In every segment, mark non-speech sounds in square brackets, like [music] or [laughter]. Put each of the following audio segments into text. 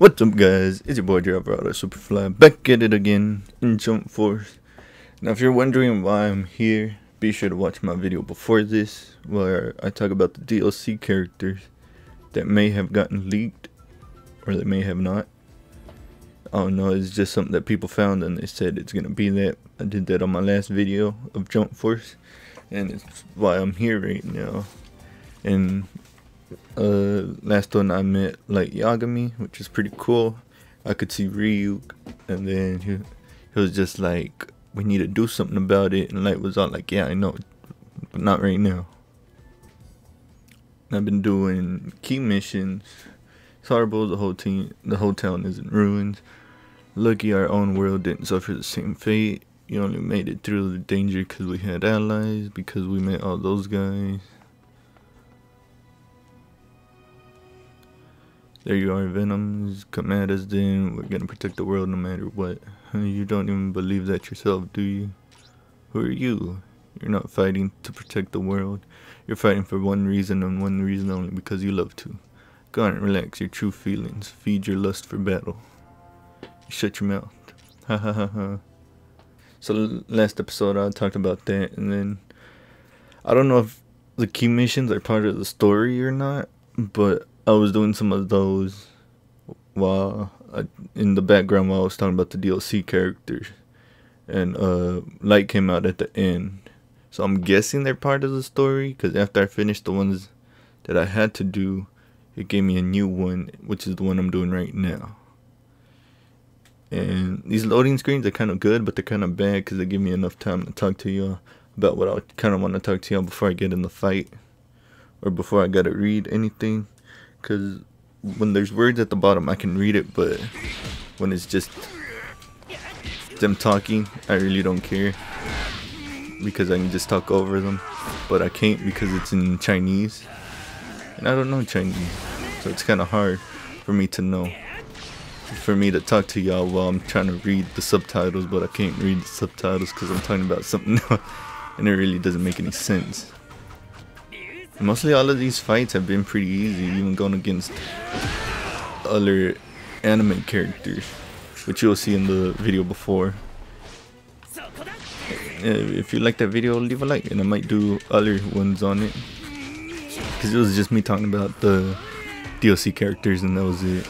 What's up guys, it's your boy J Alvarado Superfly back at it again in Jump Force. Now if you're wondering why I'm here, be sure to watch my video before this where I talk about the DLC characters that may have gotten leaked or that may have not. Don't know, it's just something that people found and they said it's gonna be that. I did that on my last video of Jump Force and it's why I'm here right now. And uh, last one I met Light Yagami, which is pretty cool. I could see Ryuk, and then he, he was just like, "We need to do something about it." And Light was all like, "Yeah, I know, but not right now." I've been doing key missions. Horrible. The whole team, the whole town is in ruins. Lucky our own world didn't suffer the same fate. You only made it through the danger because we had allies, because we met all those guys. There you are, Venoms. Come at us then. We're gonna protect the world no matter what. You don't even believe that yourself, do you? Who are you? You're not fighting to protect the world. You're fighting for one reason and one reason only because you love to. Go on, relax your true feelings. Feed your lust for battle. Shut your mouth. [laughs] Ha ha ha ha. So last episode I talked about that and then I don't know if the key missions are part of the story or not, but I was doing some of those while I, in the background while I was talking about the DLC characters, and uh, Light came out at the end. So I'm guessing they're part of the story because after I finished the ones that I had to do, it gave me a new one, which is the one I'm doing right now. And these loading screens are kind of good, but they're kind of bad because they give me enough time to talk to y'all about what I kind of want to talk to y'all before I get in the fight or before I gotta read anything because when there's words at the bottom I can read it but when it's just them talking I really don't care because I can just talk over them but I can't because it's in Chinese and I don't know Chinese so it's kind of hard for me to know for me to talk to y'all while I'm trying to read the subtitles but I can't read the subtitles because I'm talking about something [laughs] else. and it really doesn't make any sense Mostly all of these fights have been pretty easy, even going against other anime characters, which you'll see in the video before. If you like that video, leave a like, and I might do other ones on it. Because it was just me talking about the DLC characters, and that was it.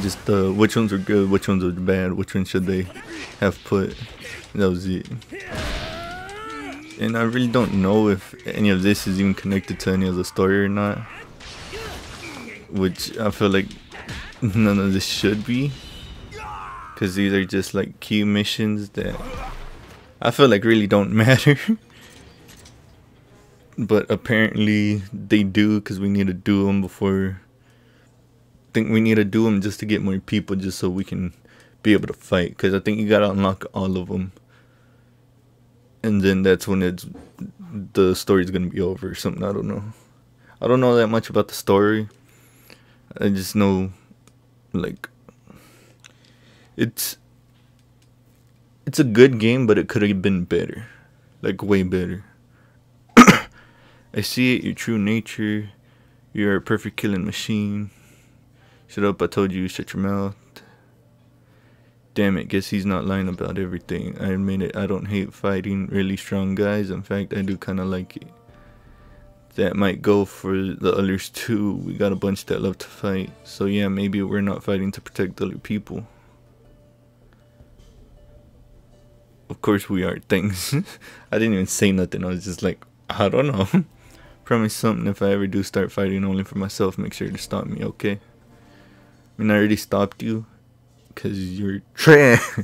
Just uh, which ones were good, which ones were bad, which ones should they have put. That was it and I really don't know if any of this is even connected to any of the story or not. Which I feel like none of this should be. Because these are just like key missions that I feel like really don't [laughs] matter. but apparently they do because we need to do them before. I think we need to do them just to get more people just so we can be able to fight. Because I think you gotta unlock all of them and then that's when it's the story's gonna be over or something. I don't know. I don't know that much about the story. I just know, like, it's it's a good game, but it could have been better, like way better. [coughs] I see it. Your true nature. You're a perfect killing machine. Shut up! I told you. Shut your mouth. Damn it, guess he's not lying about everything. I admit it, I don't hate fighting really strong guys. In fact, I do kind of like it. That might go for the others too. We got a bunch that love to fight. So yeah, maybe we're not fighting to protect other people. Of course we are [laughs] thanks. I didn't even say nothing. I was just like, I don't know. [laughs] Promise something if I ever do start fighting only for myself, make sure to stop me, okay? I mean, I already stopped you because you're trash.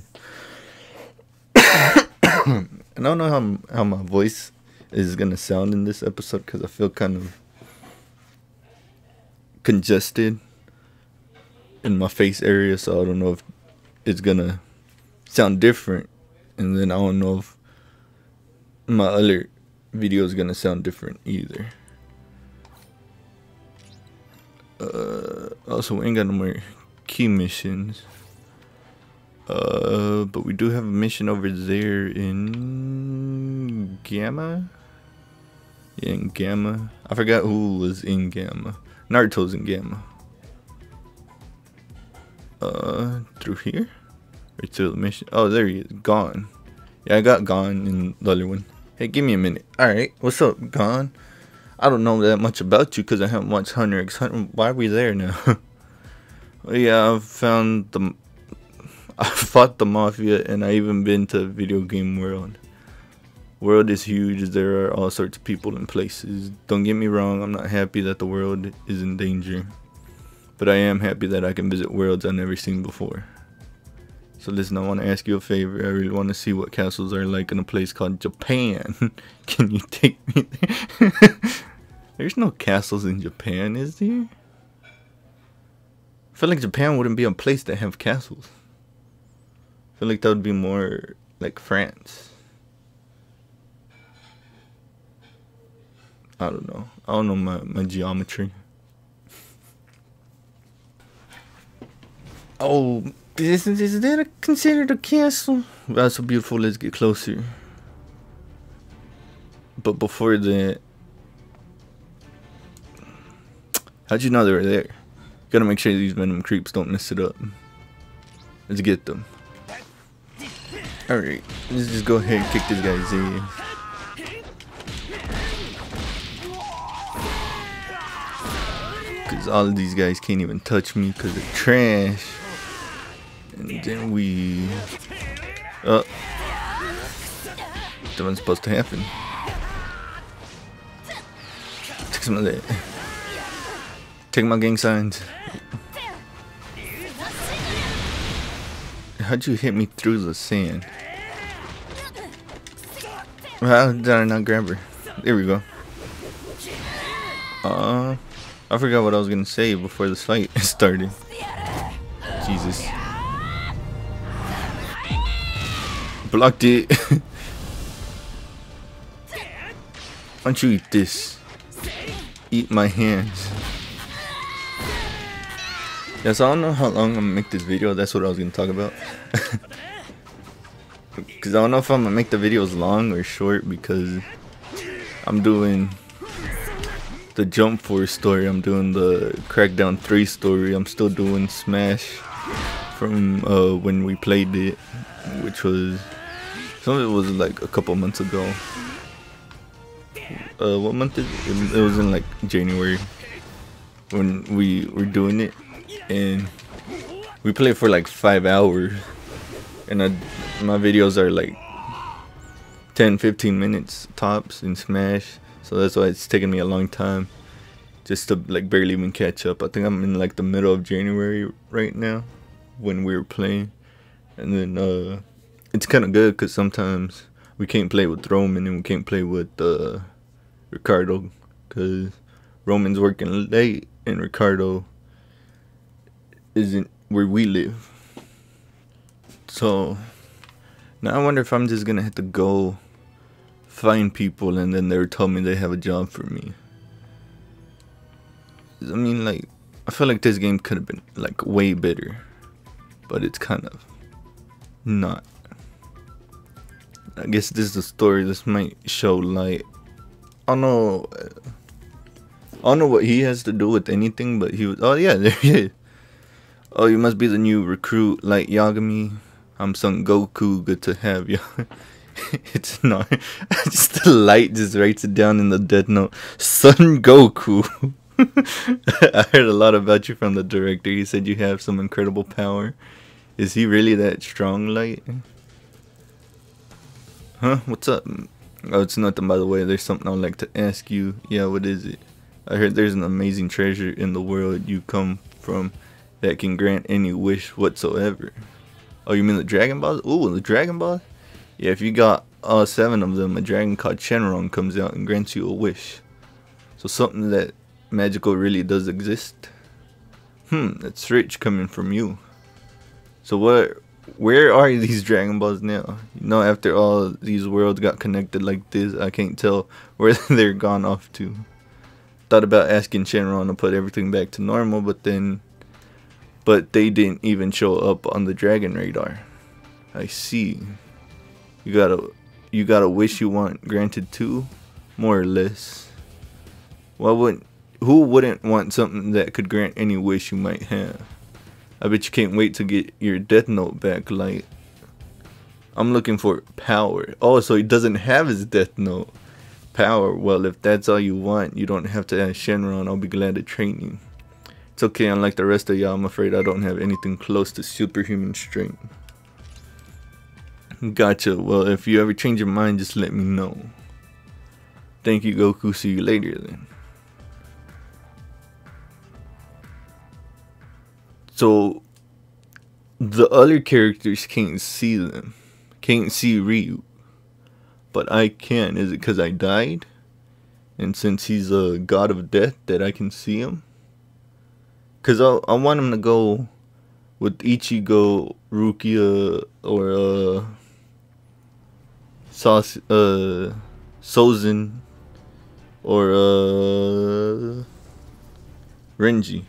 [coughs] I don't know how how my voice is gonna sound in this episode because I feel kind of congested in my face area, so I don't know if it's gonna sound different, and then I don't know if my other video is gonna sound different either. Uh, also, we ain't got no more key missions. Uh, but we do have a mission over there in Gamma. Yeah, in Gamma. I forgot who was in Gamma. Naruto's in Gamma. Uh, through here? Or through the mission? Oh, there he is. Gon. Yeah, I got Gon in the other one. Hey, give me a minute. Alright, what's up, Gon? I don't know that much about you because I haven't watched Hunter x Hunter. Why are we there now? [laughs] yeah, I've found the... [laughs] I fought the Mafia and I even been to Video Game World. World is huge. There are all sorts of people and places. Don't get me wrong, I'm not happy that the world is in danger. But I am happy that I can visit worlds I've never seen before. So listen, I want to ask you a favor. I really want to see what castles are like in a place called Japan. [laughs] Can you take me there? [laughs] There's no castles in Japan, is there? I feel like Japan wouldn't be a place that have castles. Feel like that would be more like France. I don't know. I don't know my, my geometry. Oh, is, is that a, considered a castle? That's so beautiful. Let's get closer. But before that, how'd you know they were there? Gotta make sure these venom creeps don't mess it up. Let's get them. Alright, let's just go ahead and kick this guy's ass. Because all of these guys can't even touch me because they're trash. And then we... Uh, oh. That wasn't supposed to happen. Take some of that. Take my gang signs. How'd you hit me through the sand? How did I not grab her? There we go. Uh, I forgot what I was gonna say before this fight [laughs] started. Jesus. Blocked it. [laughs] Why don't you eat this? Eat my hands. Yeah, so I don't know how long I'm gonna make this video. That's what I was gonna talk about. [laughs] Because I don't know if I'm gonna make the videos long or short because I'm doing the Jump Force story. I'm doing the Crackdown 3 story. I'm still doing Smash from uh, when we played it, which was some of it was like a couple months ago. Uh, what month is it? It was in like January when we were doing it, and we played for like five hours. And I, my videos are like 10 15 minutes tops in Smash, so that's why it's taking me a long time just to like barely even catch up. I think I'm in like the middle of January right now when we were playing, and then uh it's kind of good because sometimes we can't play with Roman and we can't play with uh, Ricardo because Roman's working late and Ricardo isn't where we live. So now I wonder if I'm just gonna have to go find people and then they'll tell me they have a job for me. I mean, like, I feel like this game could have been like way better, but it's kind of not. I guess this is a story. This might show light. I don't know. I don't know what he has to do with anything, but he was. Oh yeah, [laughs] there he is. Oh, you must be the new recruit, Light Yagami. I'm Son Goku. Good to have you. [laughs] it's not. [laughs] just the light just writes it down in the death note. Son Goku. [laughs] I heard a lot about you from the director. He said you have some incredible power. Is he really that strong, Light? Huh? What's up? Oh, it's nothing by the way. There's something I'd like to ask you. Yeah, what is it? I heard there's an amazing treasure in the world you come from that can grant any wish whatsoever. Oh, you mean the Dragon Balls? Ooh, the Dragon Balls? Yeah, if you got all seven of them, a dragon called Shenron comes out and grants you a wish. So something that magical really does exist. Hmm, that's rich coming from you. So what where are [laughs] these Dragon Balls now? You know, after all these worlds got connected like this, I can't tell [laughs] where [laughs] they're gone off to. Thought about asking Shenron to put everything back to normal, but then, but they didn't even show up on the Dragon radar. I see. You gotta, you gotta wish you want granted too, more or less. Why wouldn't, who wouldn't want something that could grant any wish you might have? I bet you can't wait to get your Death Note back, Light. I'm looking for power. Oh, so he doesn't have his Death Note. Power. Well, if that's all you want, you don't have to ask Shenron. I'll be glad to train you. It's okay, unlike the rest of y'all, I'm afraid I don't have anything close to superhuman strength. Gotcha. Well, if you ever change your mind, just let me know. Thank you, Goku. See you later then. So, the other characters can't see them. Can't see Ryu. But I can. Is it because I died? And since he's a god of death, that I can see him? Because I, I want him to go with Ichigo, Rukia, or uh, Sauce, uh, Sozin, or uh, Renji.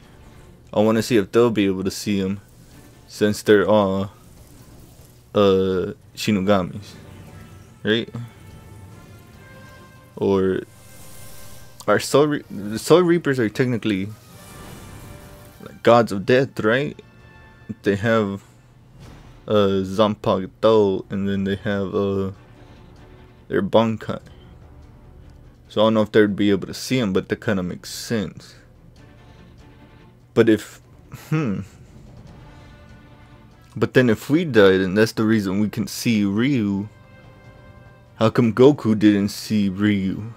I want to see if they'll be able to see him since they're all uh, Shinigamis, right? Or are Soul, Re Soul Reapers are technically gods of death, right? They have uh Zanpakuto and then they have uh their Bankai. So I don't know if they'd be able to see him, but that kind of makes sense. But if, hmm. But then if we died and that's the reason we can see Ryu, how come Goku didn't see Ryu?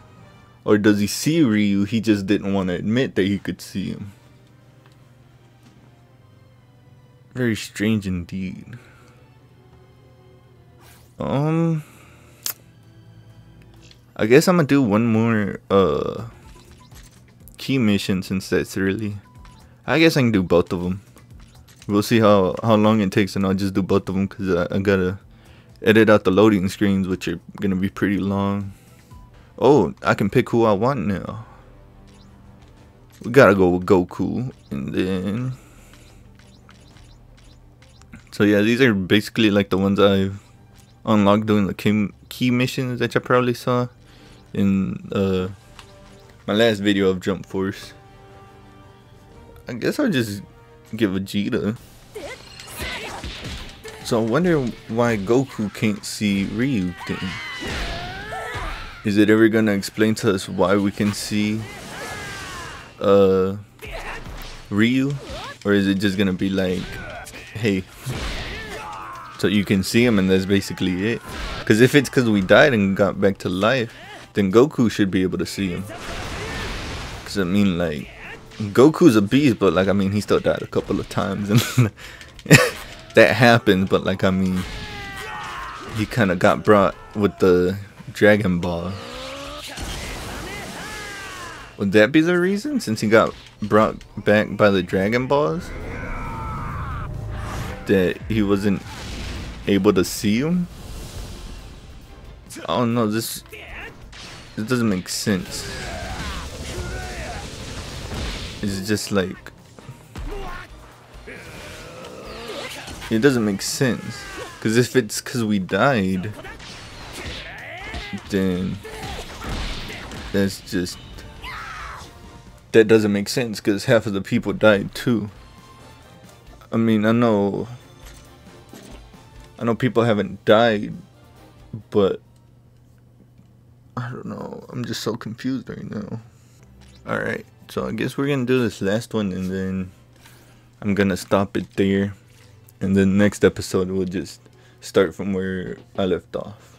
Or does he see Ryu, he just didn't want to admit that he could see him? Very strange indeed. Um... I guess I'm gonna do one more uh key mission since that's really I guess I can do both of them. We'll see how, how long it takes and I'll just do both of them because I, I gotta edit out the loading screens which are gonna be pretty long. Oh, I can pick who I want now. We gotta go with Goku and then... So yeah, these are basically like the ones I've unlocked doing the key, key missions that you probably saw in uh, my last video of Jump Force. I guess I'll just give Vegeta. So I wonder why Goku can't see Ryu then. Is it ever gonna explain to us why we can see uh Ryu? Or is it just gonna be like, hey, so you can see him and that's basically it? Because if it's because we died and got back to life, then Goku should be able to see him. Because I mean like, Goku's a beast, but like I mean, he still died a couple of times, and [laughs] that happens. But like I mean, he kind of got brought with the Dragon Ball. Would that be the reason? Since he got brought back by the Dragon Balls, that he wasn't able to see him. Oh don't. This this doesn't make sense. It's just like it doesn't make sense because if it's because we died then that's just that doesn't make sense because half of the people died too I mean I know I know people haven't died but I don't know. I'm just so confused right now. Alright so I guess we're gonna do this last one and then I'm gonna stop it there. And then next episode we'll just start from where I left off.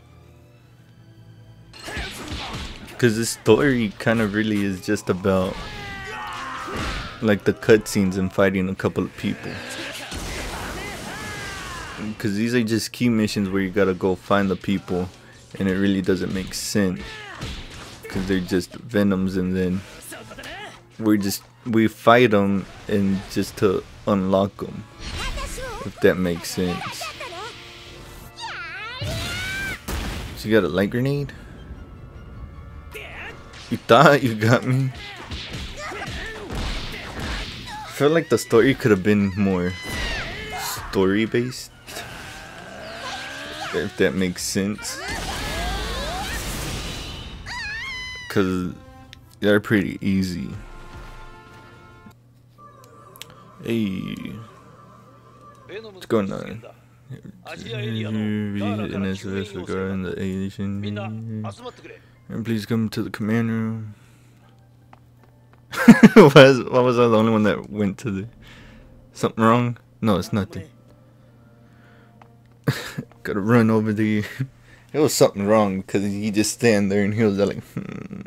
Because this story kind of really is just about like the cutscenes and fighting a couple of people because these are just key missions where you gotta go find the people and it really doesn't make sense because they're just venoms and then we're just we fight them and just to unlock them if that makes sense. So you got a light grenade? You thought you got me? I feel like the story could have been more story based if that makes sense because they're pretty easy Hey. What's going on? Regarding the Asian. And please come to the command room. [laughs] was, was I the only one that went to the... Something wrong? No, it's nothing. Gotta run over the... [laughs] it was something wrong because he just stand there and he was like... Hmm.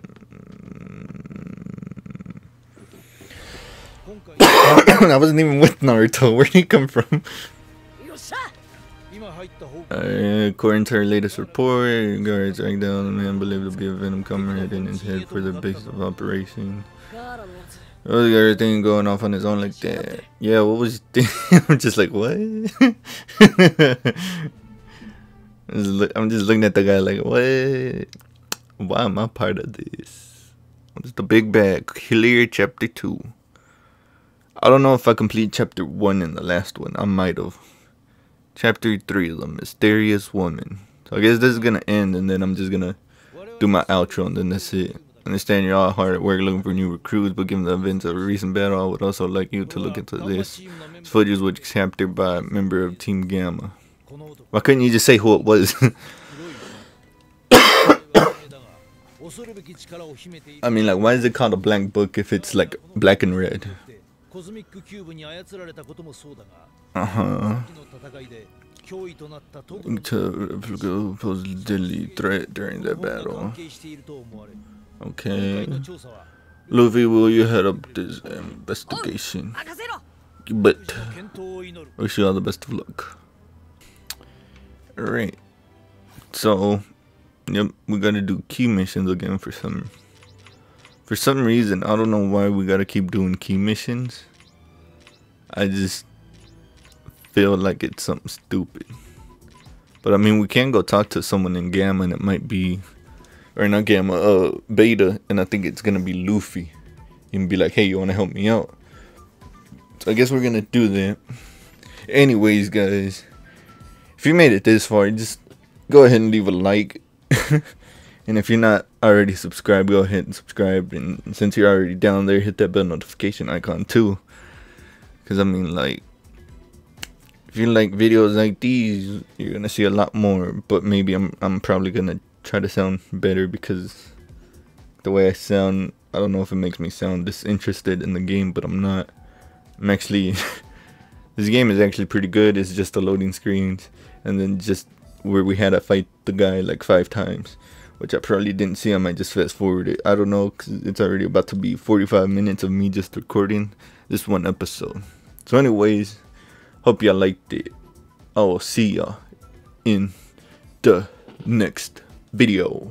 [coughs] I wasn't even with Naruto. [laughs] Where'd he come from? Uh, according to our latest report, guards dragged down a man believed to be a Venom comrade in his head for the base of operation. Oh, the everything going off on his own like that. Yeah, what was [laughs] I'm just like, what? I'm just looking at the guy like, what? Why am I part of this? What's the big bag? Clear chapter 2. I don't know if I complete chapter 1 in the last one. I might have. Chapter 3, The Mysterious Woman. So I guess this is gonna end and then I'm just gonna do my outro and then that's it. Understand you're all hard at work looking for new recruits, but given the events of a recent battle, I would also like you to look into this. This footage was captured by a member of Team Gamma. Why couldn't you just say who it was? [coughs] I mean, like, why is it called a blank book if it's like black and red? Uh huh. To threat during that battle. Okay. Luffy, will you head up this oh, investigation? But wish you all the best of luck. Alright. So, yep, we gotta do key missions again for some for some reason, I don't know why we gotta keep doing key missions. I just feel like it's something stupid. But I mean, we can go talk to someone in Gamma and it might be, or not Gamma, uh, Beta, and I think it's gonna be Luffy. And be like, hey, you wanna help me out? So I guess we're gonna do that. Anyways, guys, if you made it this far, just go ahead and leave a like. [laughs] And if you're not already subscribed, go ahead and subscribe. And since you're already down there, hit that bell notification icon too. Because I mean, like, if you like videos like these, you're gonna see a lot more. But maybe I'm I'm probably gonna try to sound better because the way I sound, I don't know if it makes me sound disinterested in the game, but I'm not. I'm actually. [laughs] this game is actually pretty good. It's just the loading screens, and then just where we had to fight the guy like five times which I probably didn't see. I might just fast forward it. I don't know because it's already about to be 45 minutes of me just recording this one episode. So, anyways, hope y'all liked it. I will see y'all in the next video.